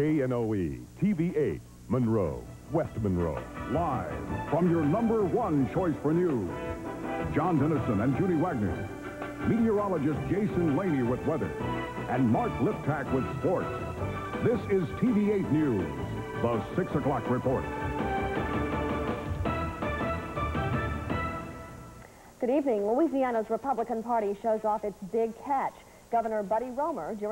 KNOE, TV8, Monroe, West Monroe. Live from your number one choice for news, John Denison and Judy Wagoner. Meteorologist Jason Laney with weather. And Mark Liptak with sports. This is TV8 News, the 6 o'clock report. Good evening. Louisiana's Republican Party shows off its big catch. Governor Buddy Roemer...